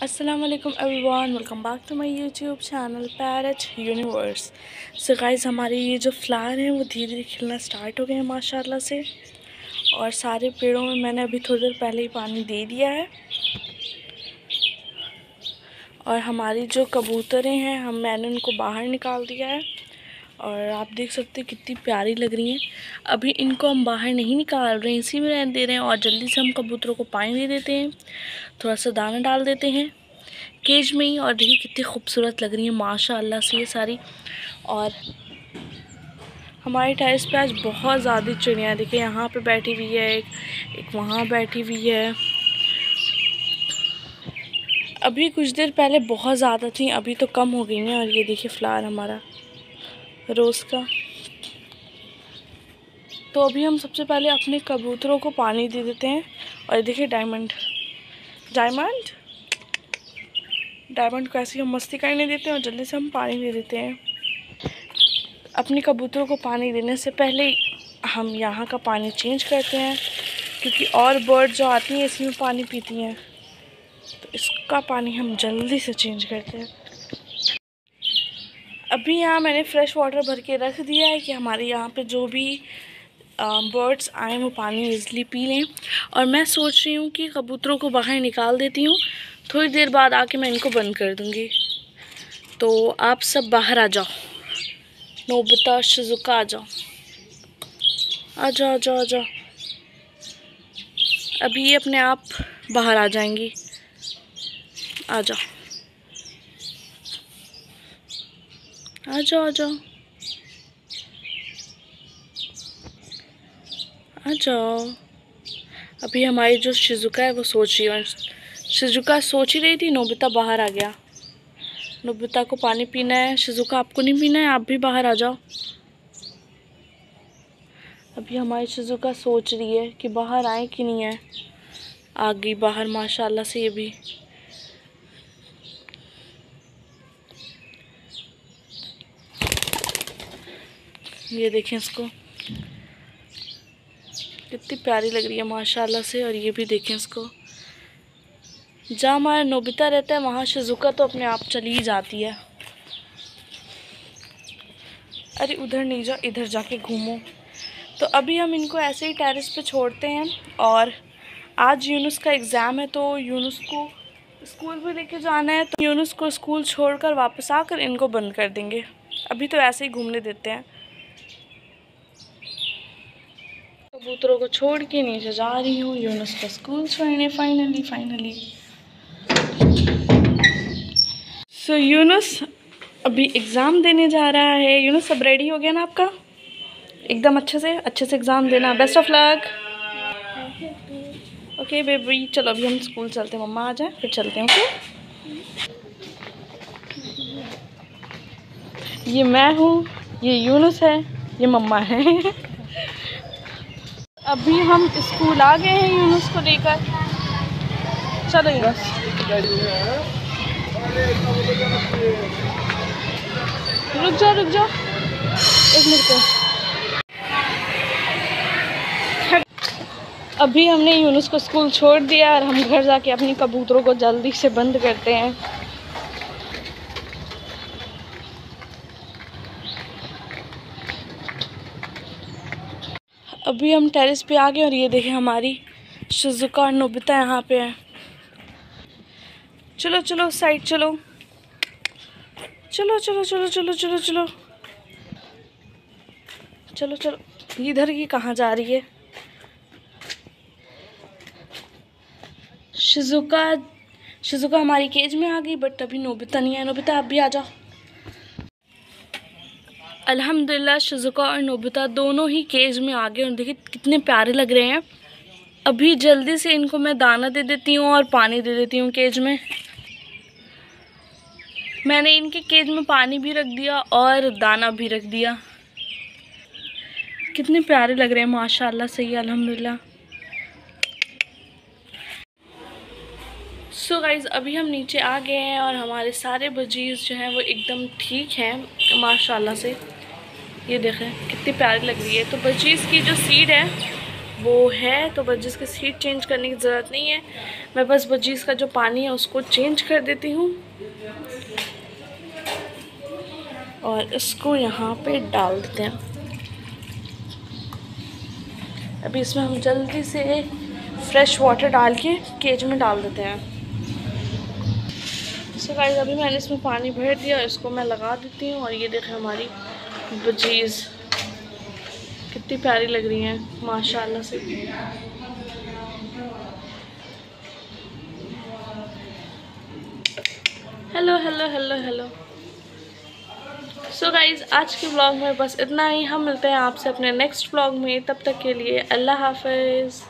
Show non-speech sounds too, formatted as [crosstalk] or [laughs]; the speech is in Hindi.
Aslam everyone welcome back to my YouTube channel Parrot Universe so guys हमारे ये जो फ्लावर हैं, वो धीरे धीरे खिलना स्टार्ट हो गए हैं, माशाल्लाह से। और सारे पेड़ों में मैंने अभी थोड़ी देर पहले ही पानी दे दिया है। और हमारी जो कबूतरें हैं, हम मैंने उनको बाहर निकाल दिया है। और आप देख सकते हैं कितनी प्यारी लग रही हैं। अभी इनको हम बाहर नहीं निकाल रहे हैं, इसी में रहने दे रहे हैं और जल्दी से हम कबूतरों को पानी दे देते हैं। थोड़ा सा दाना डाल देते हैं। केज में ही, और देखिए कितनी खूबसूरत लग रही है, माशाल्लाह से ये सारी। और हमारे टाइल्स पे आज बहुत ज़्यादा चिड़ियाँ देखिए यहाँ पे बैठी हुई है एक एक वहाँ बैठी हुई है। अभी कुछ देर पहले बहुत ज़्यादा थी, अभी तो कम हो गई हैं, और ये देखिए फ्लावर हमारा। रोज़ का। तो अभी हम सबसे पहले अपने कबूतरों को पानी दे देते हैं। और देखिए डायमंड डायमंड डायमंड को ऐसे हम मस्ती करने देते हैं और जल्दी से हम पानी दे देते हैं। अपने कबूतरों को पानी देने से पहले हम यहाँ का पानी चेंज करते हैं, क्योंकि और बर्ड जो आती हैं, इसमें पानी पीती हैं। तो इसका पानी हम जल्दी से चेंज करते हैं। अभी यहाँ मैंने फ़्रेश वाटर भर के रख दिया है कि हमारे यहाँ पे जो भी बर्ड्स आए वो पानी ईज़िली पी लें। और मैं सोच रही हूँ कि कबूतरों को बाहर निकाल देती हूँ। थोड़ी देर बाद आके मैं इनको बंद कर दूँगी। तो आप सब बाहर आ जाओ। नोबता, शिजुका, आ जाओ। आ जाओ आ जाओ आ जाओ। अभी ये अपने आप बाहर आ जाएँगी। आ जाओ। आ जाओ आ जाओ आ जाओ अभी हमारी जो शिजुका है, वो सोच रही है। शिजुका सोच ही रही थी, नोबिता बाहर आ गया। नोबिता को पानी पीना है। शिजुका, आपको नहीं पीना है? आप भी बाहर आ जाओ। अभी हमारी शिजुका सोच रही है कि बाहर आए कि नहीं है आ गई बाहर, माशाल्लाह से ये भी। ये देखें इसको। कितनी प्यारी लग रही है माशाल्लाह से, और ये भी देखें इसको। जहाँ हमारा नोबिता रहता है, वहाँ शिजुका तो अपने आप चली ही जाती है। अरे, उधर नहीं जाओ, इधर जाके घूमो। तो अभी हम इनको ऐसे ही टेरेस पे छोड़ते हैं, और आज यूनुस का एग्ज़ाम है तो यूनुस को स्कूल भी लेके जाना है। तो यूनुस को स्कूल छोड़कर वापस आकर इनको बंद कर देंगे। अभी तो ऐसे ही घूमने देते हैं। कबूतरों को छोड़ के नीचे जा रही हूँ। यूनुस का स्कूल छोड़ने फाइनली फाइनली सो यूनुस अभी एग्ज़ाम देने जा रहा है। यूनुस सब रेडी हो गया ना आपका? एकदम अच्छे से अच्छे से एग्ज़ाम देना। Best of luck okay baby चलो, अभी हम स्कूल चलते हैं। मम्मा आ जाए, फिर चलते हैं ओके ये मैं हूँ, ये यूनुस है, ये मम्मा है। [laughs] अभी हम स्कूल आ गए हैं यूनुस को लेकर। चलो यूनुस रुक जाओ रुक जाओ। एक मिनट अभी हमने यूनुस को स्कूल छोड़ दिया और हम घर जाके अपनी कबूतरों को जल्दी से बंद करते हैं। अभी हम टेरेस पे आ गए और ये देखें हमारी शिजुका और नोबिता यहाँ पे है। चलो चलो साइड चलो। चलो चलो चलो चलो चलो चलो। चलो चलो। इधर की कहाँ जा रही है? शिजुका शिजुका हमारी केज में आ गई बट अभी नोबिता नहीं है। नोबिता आप भी आ जाओ। अल्हम्दुलिल्लाह, शिजुका और नोबिता दोनों ही केज में आ गए और देखिए, कितने प्यारे लग रहे हैं। अभी जल्दी से इनको मैं दाना दे देती हूँ और पानी दे देती हूँ केज में। मैंने इनके केज में पानी भी रख दिया और दाना भी रख दिया। कितने प्यारे लग रहे हैं, माशाल्लाह, सही अल्हम्दुलिल्लाह सो so गाइज़ अभी हम नीचे आ गए हैं और हमारे सारे बजीज़ जो हैं वो एकदम ठीक हैं, माशाल्लाह से। ये देखें, कितनी प्यारी लग रही है। तो बजीज़ की जो सीड है, वो है तो बजीज़ की सीड चेंज करने की ज़रूरत नहीं है। मैं बस बजीज़ का जो पानी है, उसको चेंज कर देती हूँ। और इसको यहाँ पे डाल देते हैं। अभी इसमें हम जल्दी से फ्रेश वाटर डाल के केज में डाल देते हैं। सो गाइस अभी मैंने इसमें पानी भर दिया, इसको मैं लगा देती हूँ और ये देखें हमारी बजीज़ कितनी प्यारी लग रही हैं, माशाल्लाह से। Hello hello hello hello so guys आज के ब्लॉग में बस इतना ही। हम मिलते हैं आपसे अपने नेक्स्ट ब्लॉग में। तब तक के लिए अल्लाह हाफिज़।